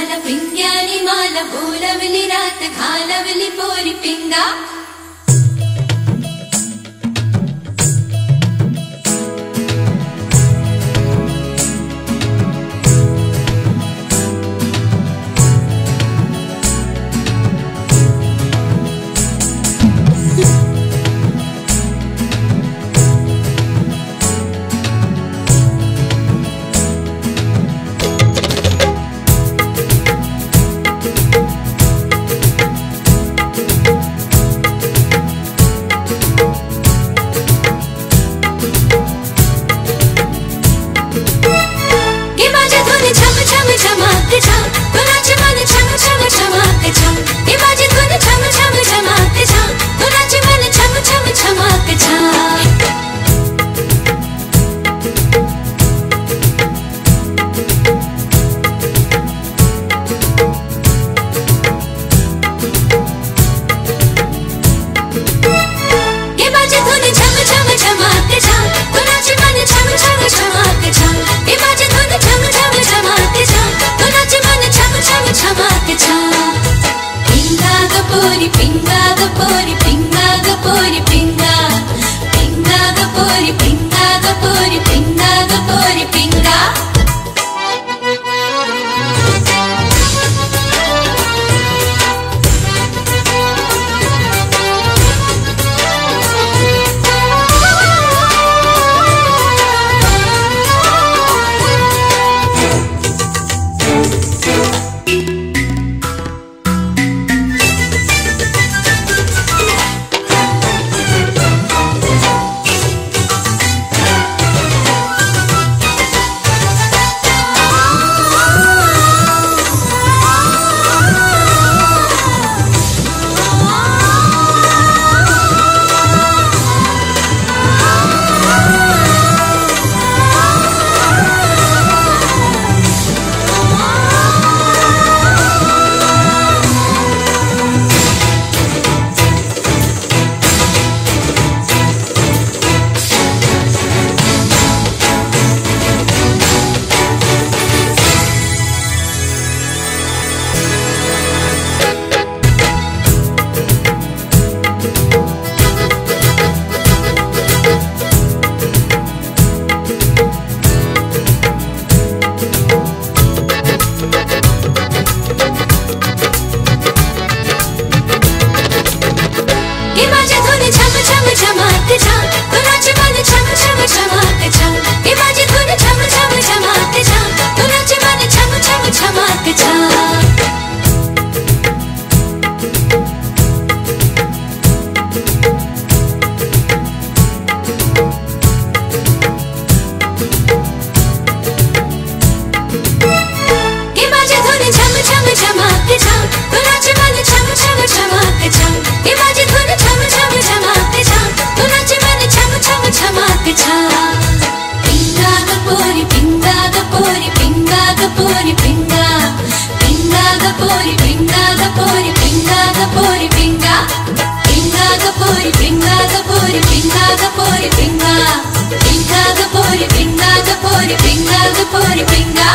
मला पिंग्यानी माला बोलवली रात घालवली पोरी पिंगा పోరి పింగ. పింగాగ పోరి పింగాగ పోరి పింగాగ పోరి పింగా.